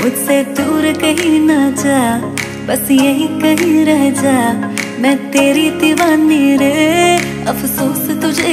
मुझसे दूर कहीं ना जा बस यही कहीं रह जा। मैं तेरी दीवानी रे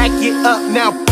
Back it up now.